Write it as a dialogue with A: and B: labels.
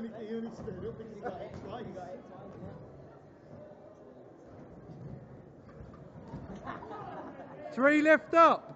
A: only, he only stood up because he got twice.
B: He got twice, yeah.
C: Three lift up.